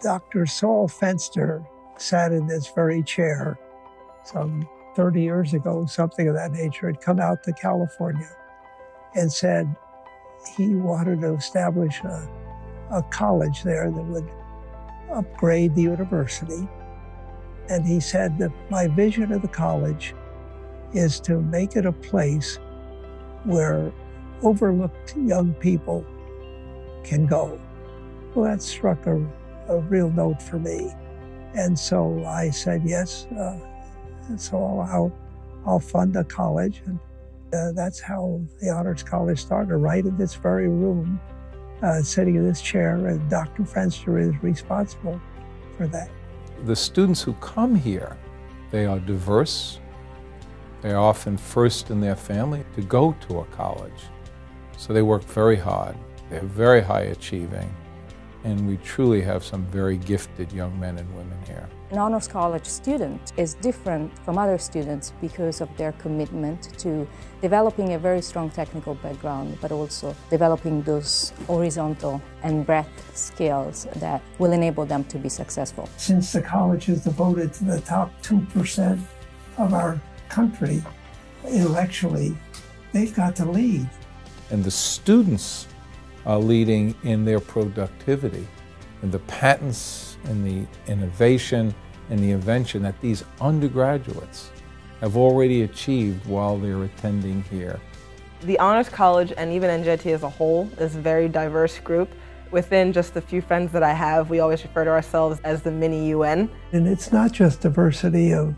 Dr. Saul Fenster sat in this very chair some 30 years ago, something of that nature, had come out to California and said he wanted to establish a, a college there that would upgrade the university. And he said that my vision of the college is to make it a place where overlooked young people can go. Well, that struck a, a real note for me. And so I said, yes. Uh, so I'll, I'll fund a college. And uh, that's how the Honors College started, right in this very room, uh, sitting in this chair. And Dr. Fenster is responsible for that. The students who come here, they are diverse. They're often first in their family to go to a college. So they work very hard. They're very high achieving and we truly have some very gifted young men and women here. An honors college student is different from other students because of their commitment to developing a very strong technical background, but also developing those horizontal and breadth skills that will enable them to be successful. Since the college is devoted to the top 2% of our country intellectually, they've got to lead. And the students are leading in their productivity and the patents and the innovation and the invention that these undergraduates have already achieved while they're attending here. The Honors College and even NJIT as a whole is a very diverse group. Within just the few friends that I have, we always refer to ourselves as the mini UN. And it's not just diversity of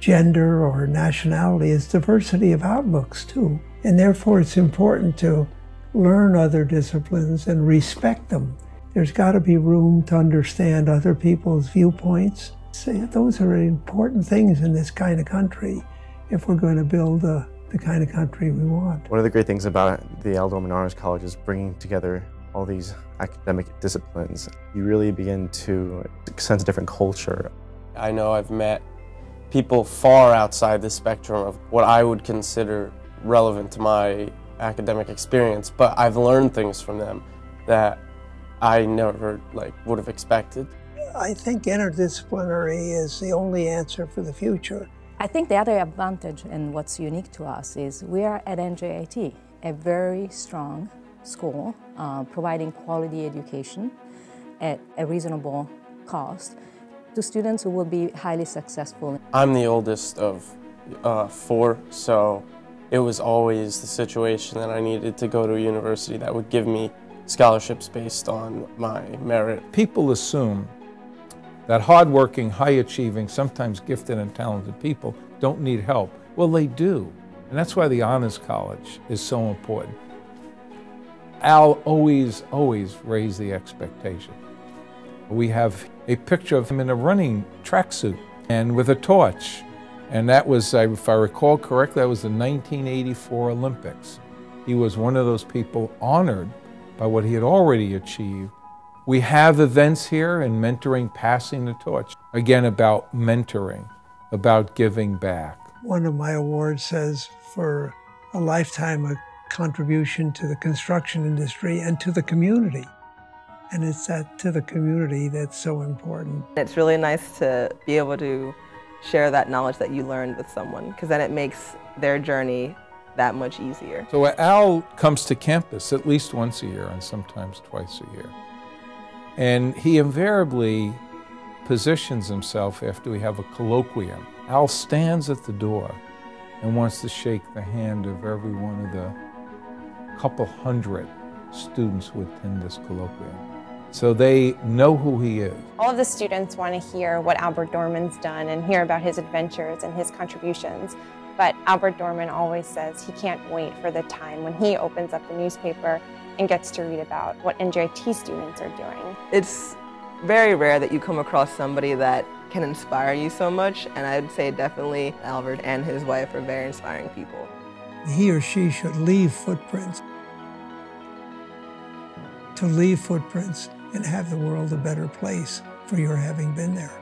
gender or nationality, it's diversity of outlooks too. And therefore it's important to learn other disciplines and respect them. There's got to be room to understand other people's viewpoints. Those are important things in this kind of country if we're going to build a, the kind of country we want. One of the great things about the Al Dorman Honors College is bringing together all these academic disciplines. You really begin to sense a different culture. I know I've met people far outside the spectrum of what I would consider relevant to my academic experience, but I've learned things from them that I never like would have expected. I think interdisciplinary is the only answer for the future. I think the other advantage and what's unique to us is we are at NJIT, a very strong school uh, providing quality education at a reasonable cost to students who will be highly successful. I'm the oldest of uh, four, so it was always the situation that I needed to go to a university that would give me scholarships based on my merit. People assume that hardworking, high-achieving, sometimes gifted and talented people don't need help. Well, they do. And that's why the Honors College is so important. Al always, always raised the expectation. We have a picture of him in a running tracksuit and with a torch and that was, if I recall correctly, that was the 1984 Olympics. He was one of those people honored by what he had already achieved. We have events here in mentoring, passing the torch. Again, about mentoring, about giving back. One of my awards says for a lifetime of contribution to the construction industry and to the community. And it's that to the community that's so important. It's really nice to be able to share that knowledge that you learned with someone because then it makes their journey that much easier. So Al comes to campus at least once a year and sometimes twice a year. And he invariably positions himself after we have a colloquium. Al stands at the door and wants to shake the hand of every one of the couple hundred students who attend this colloquium so they know who he is. All of the students want to hear what Albert Dorman's done and hear about his adventures and his contributions. But Albert Dorman always says he can't wait for the time when he opens up the newspaper and gets to read about what NJIT students are doing. It's very rare that you come across somebody that can inspire you so much, and I'd say definitely Albert and his wife are very inspiring people. He or she should leave footprints. To leave footprints and have the world a better place for your having been there.